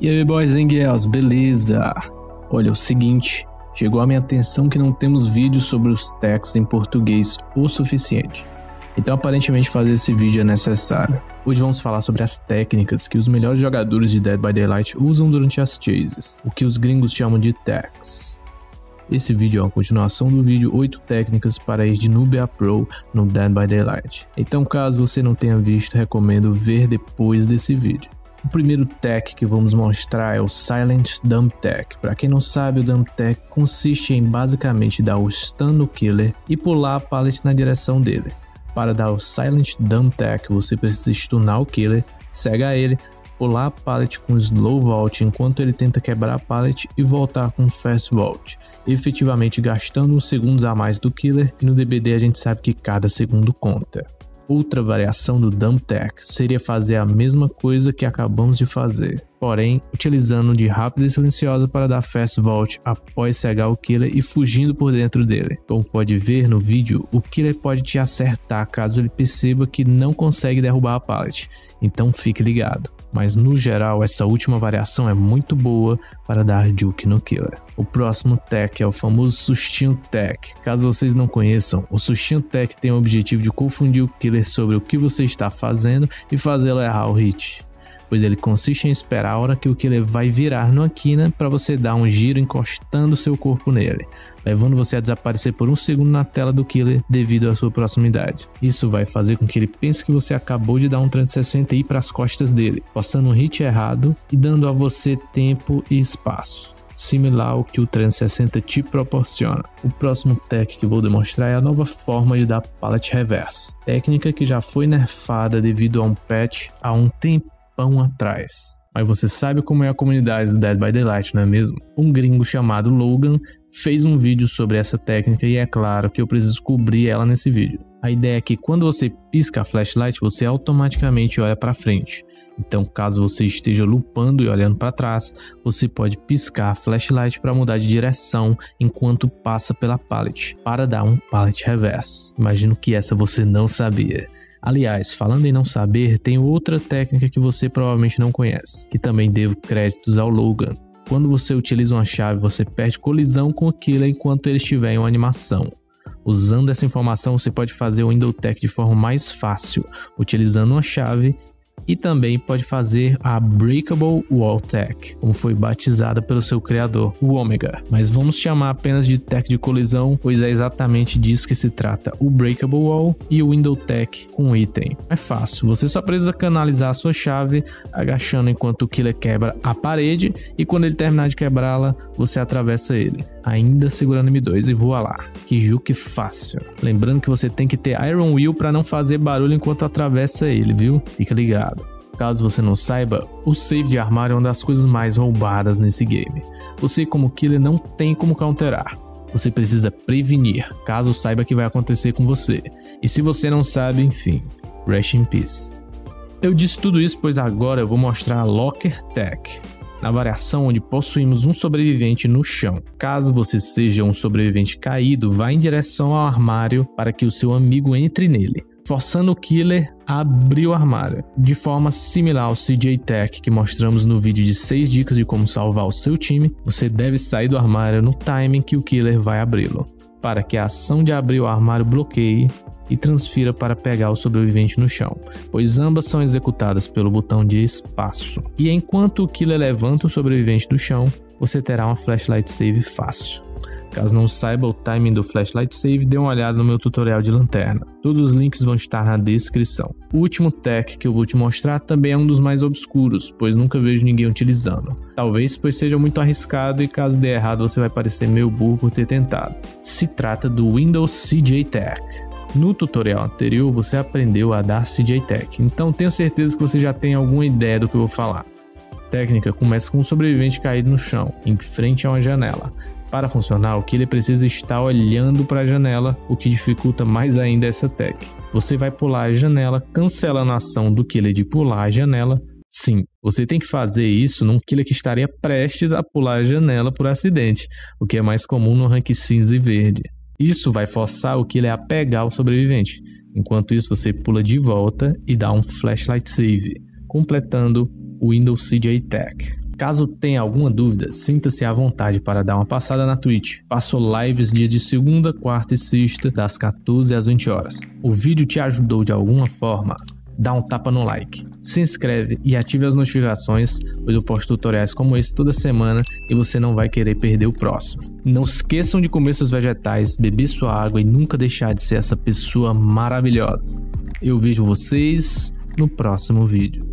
E aí, boys and girls, beleza? Olha, é o seguinte, chegou a minha atenção que não temos vídeos sobre os techs em português o suficiente. Então, aparentemente, fazer esse vídeo é necessário. Hoje vamos falar sobre as técnicas que os melhores jogadores de Dead by Daylight usam durante as chases, o que os gringos chamam de techs. Esse vídeo é uma continuação do vídeo 8 técnicas para ir de noob a pro no Dead by Daylight. Então, caso você não tenha visto, recomendo ver depois desse vídeo. O primeiro tech que vamos mostrar é o Silent Dump Tech. Para quem não sabe, o Dump Tech consiste em basicamente dar o stun no killer e pular a pallet na direção dele. Para dar o Silent Dump Tech, você precisa stunar o killer, cegar ele, pular a pallet com Slow Vault enquanto ele tenta quebrar a pallet e voltar com Fast Vault, efetivamente gastando uns segundos a mais do killer e no DBD a gente sabe que cada segundo conta. Outra variação do Dump Tech seria fazer a mesma coisa que acabamos de fazer, porém utilizando de rápida e silenciosa para dar Fast Vault após cegar o killer e fugindo por dentro dele. Como pode ver no vídeo, o killer pode te acertar caso ele perceba que não consegue derrubar a pallet, então fique ligado mas no geral essa última variação é muito boa para dar juke no killer. O próximo tech é o famoso sustinho tech. Caso vocês não conheçam, o sustinho tech tem o objetivo de confundir o killer sobre o que você está fazendo e fazê-lo errar o hit pois ele consiste em esperar a hora que o killer vai virar numa quina para você dar um giro encostando seu corpo nele, levando você a desaparecer por um segundo na tela do killer devido à sua proximidade. Isso vai fazer com que ele pense que você acabou de dar um 360 e ir para as costas dele, forçando um hit errado e dando a você tempo e espaço similar ao que o 360 te proporciona. O próximo tech que vou demonstrar é a nova forma de dar pallet reverso, técnica que já foi nerfada devido a um patch há um tempo tempão atrás. Mas você sabe como é a comunidade do Dead by Daylight, não é mesmo? Um gringo chamado Logan fez um vídeo sobre essa técnica e é claro que eu preciso cobrir ela nesse vídeo. A ideia é que quando você pisca a flashlight, você automaticamente olha para frente. Então, caso você esteja lupando e olhando para trás, você pode piscar a flashlight para mudar de direção enquanto passa pela pallet, para dar um pallet reverso. Imagino que essa você não sabia. Aliás, falando em não saber, tem outra técnica que você provavelmente não conhece, que também devo créditos ao Logan. Quando você utiliza uma chave, você perde colisão com o killer enquanto ele estiver em uma animação. Usando essa informação, você pode fazer o Window Tech de forma mais fácil, utilizando uma chave e também pode fazer a Breakable Wall Tech, como foi batizada pelo seu criador, o Omega. Mas vamos chamar apenas de Tech de colisão, pois é exatamente disso que se trata, o Breakable Wall e o Window Tech com item. É fácil, você só precisa canalizar a sua chave agachando enquanto o killer quebra a parede e quando ele terminar de quebrá-la, você atravessa ele ainda segurando M2 e voa lá. Que juque fácil. Lembrando que você tem que ter Iron Will para não fazer barulho enquanto atravessa ele, viu? Fica ligado. Caso você não saiba, o save de armário é uma das coisas mais roubadas nesse game. Você como killer não tem como counterar. Você precisa prevenir, caso saiba que vai acontecer com você. E se você não sabe, enfim, rest in peace. Eu disse tudo isso pois agora eu vou mostrar a Locker Tech na variação onde possuímos um sobrevivente no chão. Caso você seja um sobrevivente caído, vá em direção ao armário para que o seu amigo entre nele, forçando o killer a abrir o armário. De forma similar ao CJ Tech que mostramos no vídeo de 6 dicas de como salvar o seu time, você deve sair do armário no timing que o killer vai abri-lo. Para que a ação de abrir o armário bloqueie, e transfira para pegar o sobrevivente no chão, pois ambas são executadas pelo botão de espaço. E enquanto o killer levanta o sobrevivente do chão, você terá uma flashlight save fácil. Caso não saiba o timing do flashlight save, dê uma olhada no meu tutorial de lanterna. Todos os links vão estar na descrição. O último tech que eu vou te mostrar também é um dos mais obscuros, pois nunca vejo ninguém utilizando. Talvez pois seja muito arriscado e caso dê errado você vai parecer meio burro por ter tentado. Se trata do Windows CJ Tech. No tutorial anterior você aprendeu a dar CJ Tech, então tenho certeza que você já tem alguma ideia do que eu vou falar. A técnica começa com um sobrevivente caído no chão, em frente a uma janela. Para funcionar, o killer precisa estar olhando para a janela, o que dificulta mais ainda essa tech. Você vai pular a janela, cancelando a ação do killer de pular a janela. Sim, você tem que fazer isso num killer que estaria prestes a pular a janela por acidente, o que é mais comum no rank cinza e verde. Isso vai forçar o killer a pegar o sobrevivente. Enquanto isso, você pula de volta e dá um flashlight save, completando o Windows CJ Tech. Caso tenha alguma dúvida, sinta-se à vontade para dar uma passada na Twitch. Faço lives dia de segunda, quarta e sexta, das 14 às 20 horas. O vídeo te ajudou de alguma forma? Dá um tapa no like. Se inscreve e ative as notificações, pois eu posto tutoriais como esse toda semana e você não vai querer perder o próximo. Não esqueçam de comer seus vegetais, beber sua água e nunca deixar de ser essa pessoa maravilhosa. Eu vejo vocês no próximo vídeo.